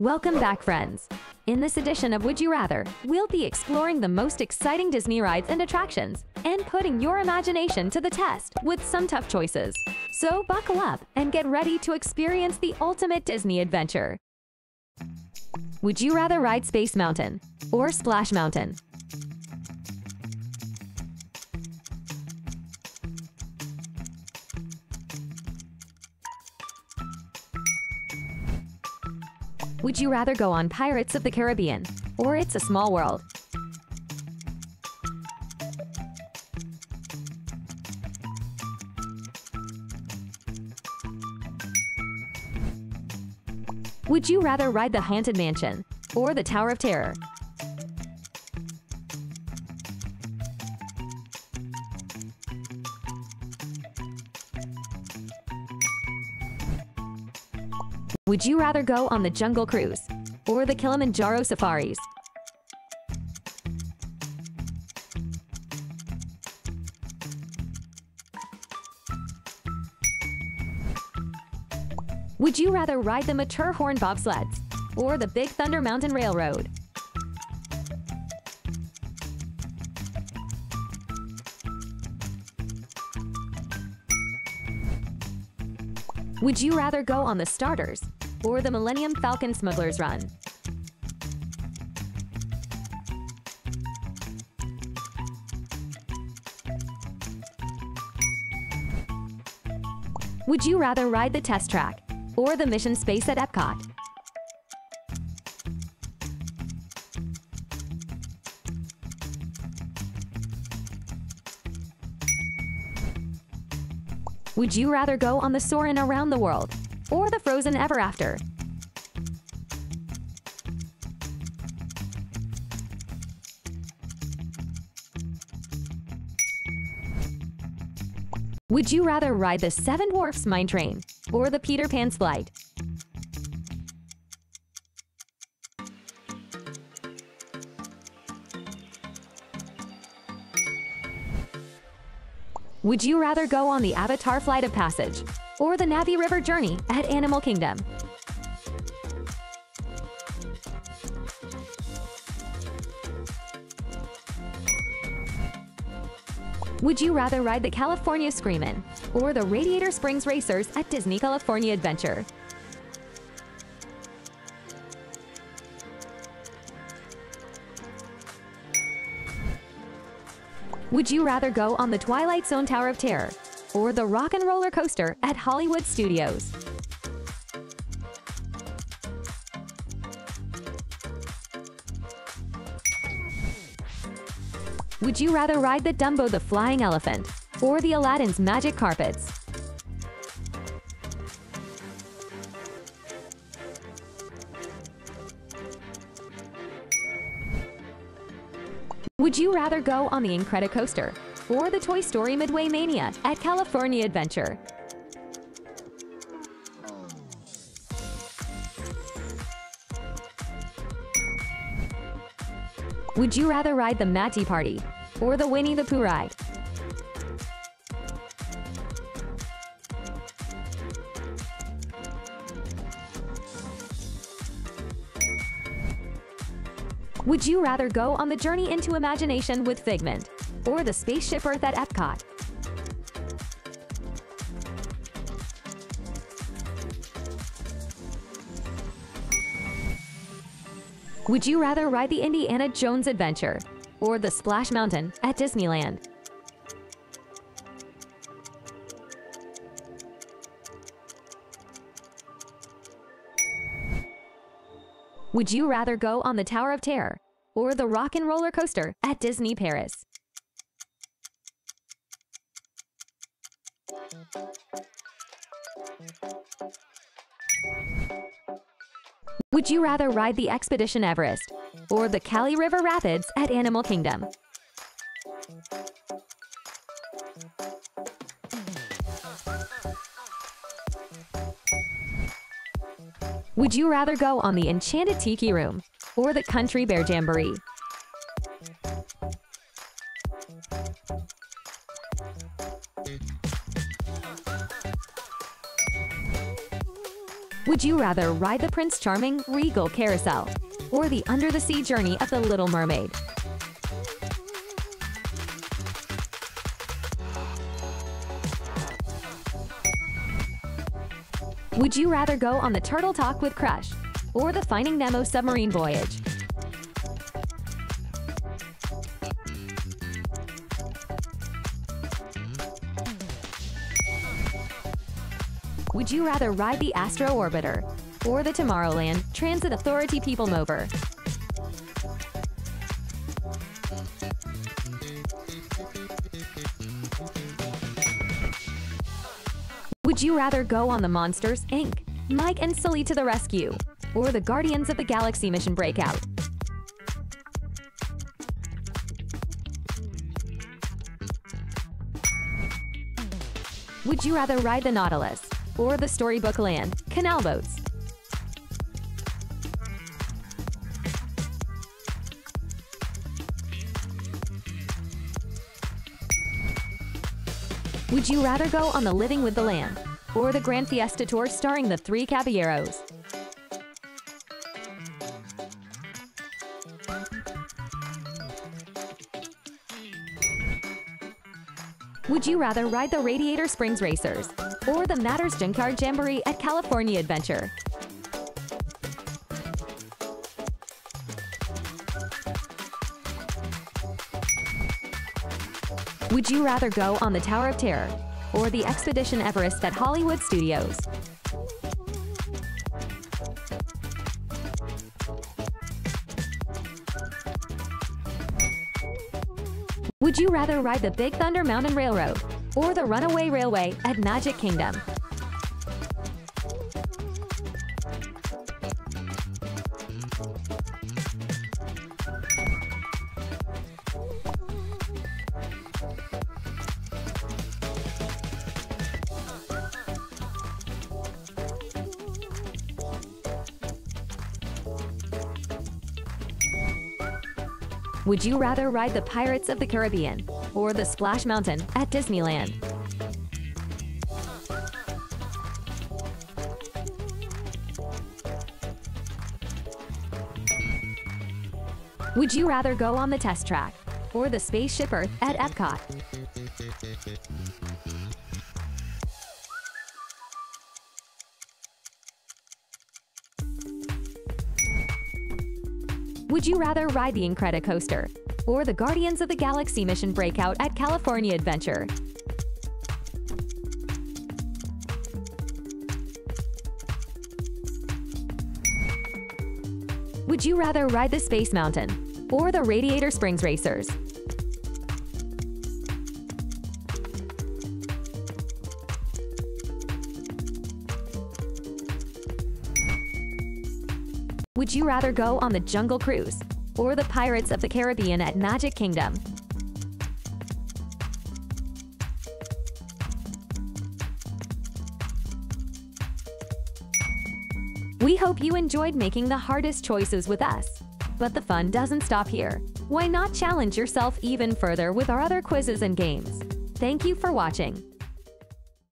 Welcome back, friends. In this edition of Would You Rather, we'll be exploring the most exciting Disney rides and attractions and putting your imagination to the test with some tough choices. So buckle up and get ready to experience the ultimate Disney adventure. Would you rather ride Space Mountain or Splash Mountain? Would you rather go on Pirates of the Caribbean or It's a Small World? Would you rather ride the Haunted Mansion or the Tower of Terror? Would you rather go on the Jungle Cruise or the Kilimanjaro Safaris? Would you rather ride the Matterhorn bobsleds or the Big Thunder Mountain Railroad? Would you rather go on the Star Tours or the Millennium Falcon Smuggler's Run? Would you rather ride the test track or the mission space at Epcot? Would you rather go on the Soarin' Around the World or the Frozen Ever After? Would you rather ride the Seven Dwarfs Mine Train or the Peter Pan's Flight? Would you rather go on the Avatar Flight of Passage or the Na'vi River Journey at Animal Kingdom? Would you rather ride the California Screamin' or the Radiator Springs Racers at Disney California Adventure? Would you rather go on the Twilight Zone Tower of Terror or the Rock and Roller Coaster at Hollywood Studios? Would you rather ride the Dumbo the Flying Elephant or the Aladdin's Magic Carpets? Would you rather go on the Incredicoaster or the Toy Story Midway Mania at California Adventure? Would you rather ride the Mad Tea Party or the Winnie the Pooh ride? Would you rather go on the journey into imagination with Figment or the Spaceship Earth at Epcot? Would you rather ride the Indiana Jones Adventure or the Splash Mountain at Disneyland? Would you rather go on the Tower of Terror or the Rock and Roller Coaster at Disney Paris? Would you rather ride the Expedition Everest or the Kali River Rapids at Animal Kingdom? Would you rather go on the Enchanted Tiki Room or the Country Bear Jamboree? Would you rather ride the Prince Charming Regal Carousel or the under-the-sea journey of the Little Mermaid? Would you rather go on the Turtle Talk with Crush or the Finding Nemo submarine voyage? Would you rather ride the Astro Orbiter or the Tomorrowland Transit Authority People Mover? Would you rather go on the Monsters, Inc., Mike and Sully to the Rescue, or the Guardians of the Galaxy Mission Breakout? Would you rather ride the Nautilus or the Storybook Land canal boats? Would you rather go on the Living with the Land or the Grand Fiesta Tour starring the Three Caballeros? Would you rather ride the Radiator Springs Racers or the Mater's Junkyard Jamboree at California Adventure? Would you rather go on the Tower of Terror or the Expedition Everest at Hollywood Studios? Would you rather ride the Big Thunder Mountain Railroad or the Runaway Railway at Magic Kingdom? Would you rather ride the Pirates of the Caribbean or the Splash Mountain at Disneyland? Would you rather go on the test track or the Spaceship Earth at Epcot? Would you rather ride the Incredicoaster or the Guardians of the Galaxy Mission Breakout at California Adventure? Would you rather ride the Space Mountain or the Radiator Springs Racers? Would you rather go on the Jungle Cruise or the Pirates of the Caribbean at Magic Kingdom? We hope you enjoyed making the hardest choices with us. But the fun doesn't stop here. Why not challenge yourself even further with our other quizzes and games? Thank you for watching.